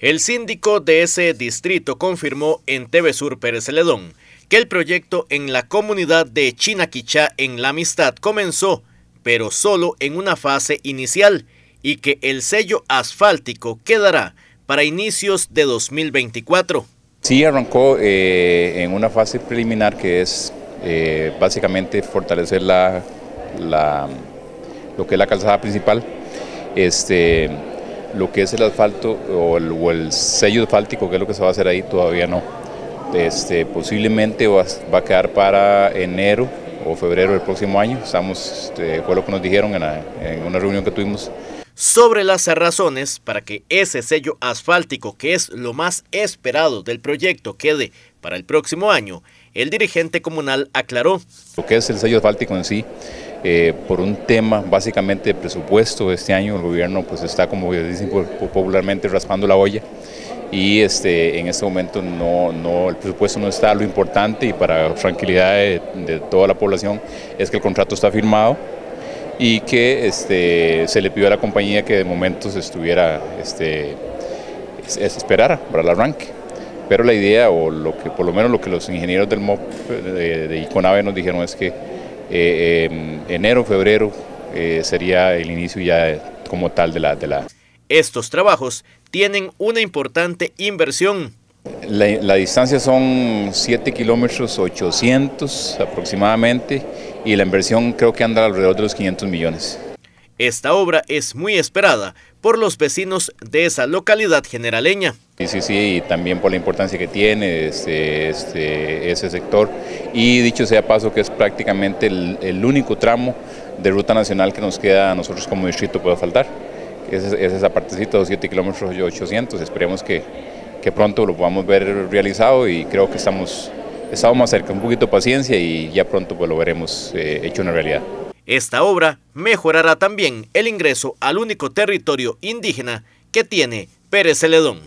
El síndico de ese distrito confirmó en TV Sur Pérez Celedón que el proyecto en la comunidad de Chinaquichá en La Amistad comenzó, pero solo en una fase inicial, y que el sello asfáltico quedará para inicios de 2024. Sí, arrancó eh, en una fase preliminar que es eh, básicamente fortalecer la, lo que es la calzada principal, este, lo que es el asfalto o el, sello asfáltico, que es lo que se va a hacer ahí, todavía no. Este, posiblemente va, a quedar para enero o febrero del próximo año, estamos, este, fue lo que nos dijeron en, en una reunión que tuvimos sobre las razones para que ese sello asfáltico, que es lo más esperado del proyecto, quede para el próximo año, el dirigente comunal aclaró. Lo que es el sello asfáltico en sí, eh, por un tema básicamente de presupuesto, este año el gobierno pues está, como dicen popularmente, raspando la olla y este, en este momento no, no, el presupuesto no está. Lo importante y para tranquilidad de, de toda la población es que el contrato está firmado y que este, se le pidió a la compañía que de momento se estuviera, este, esperara para el arranque. Pero la idea, o lo que por lo menos lo que los ingenieros del MOP de, Iconave nos dijeron es que eh, enero, febrero eh, sería el inicio ya como tal de la, de la... Estos trabajos tienen una importante inversión la, distancia son 7 kilómetros 800 aproximadamente y la inversión creo que anda alrededor de los 500 millones. Esta obra es muy esperada por los vecinos de esa localidad generaleña. Sí, sí, sí, y también por la importancia que tiene este, este, ese sector. Y dicho sea paso que es prácticamente el, único tramo de ruta nacional que nos queda a nosotros como distrito puede faltar. Es, es esa partecita de 7 kilómetros 800, esperemos que, que pronto lo podamos ver realizado y creo que estamos, estamos más cerca, un poquito de paciencia y ya pronto pues lo veremos eh, hecho una realidad. Esta obra mejorará también el ingreso al único territorio indígena que tiene Pérez Celedón.